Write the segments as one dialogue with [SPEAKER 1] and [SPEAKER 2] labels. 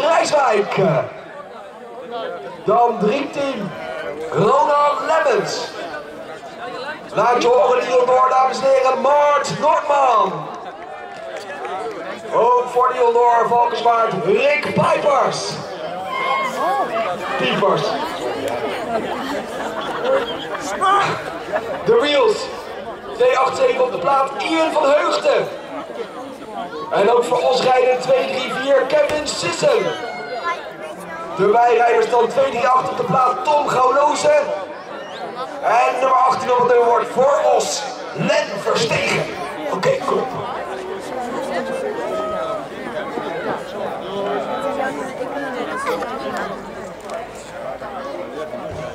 [SPEAKER 1] Rijswijk. Dan team Ronald Lemmens. Laat je horen Lieldoor, dames en heren, Mart Noordman. Ook voor Lieldoor, Valkenswaard, Rick Pijpers. Piepers. De Wheels. 287 op de plaat, Ian van Heugden. En ook voor ons rijden 234 Kevin Sissen. De bijrijders dan 238 op de plaat Tom Gaulozen. En nummer 18 op het wordt voor ons Len Verstegen. Oké, okay, kom.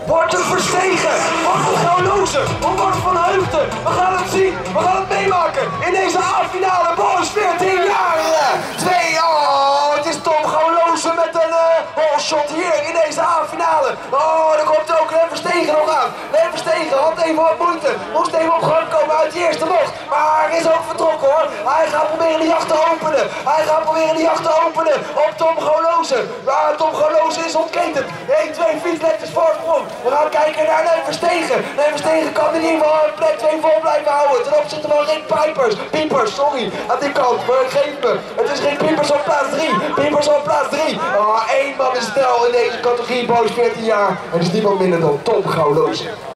[SPEAKER 1] Wordt er verstegen? Wordt het Gaulozen? Wordt van Heugden? We gaan het zien. We gaan het Oh, shot hier in deze A-finale. Oh, daar komt ook Leverstegen nog aan. Leverstegen had even wat moeite. Moest even op gang komen uit de eerste los. Maar hij is ook vertrokken hoor. Hij gaat proberen de jacht te openen. Hij gaat proberen de jacht te openen op Tom Golozen. Maar Tom Goloze is ontketend. 1-2 voor voorsprong. We gaan kijken naar Leverstegen. Leverstegen kan in ieder geval plek 2 vol blijven houden. Ten opzichte van Rick Pijpers. Piepers, sorry. Aan die kant, maar geef me. Het is geen Piepers op plaats 3. Piepers op plaats 3. Oh, stel in deze categorie boos 14 jaar. En is niemand minder dan Tom Gouwloos.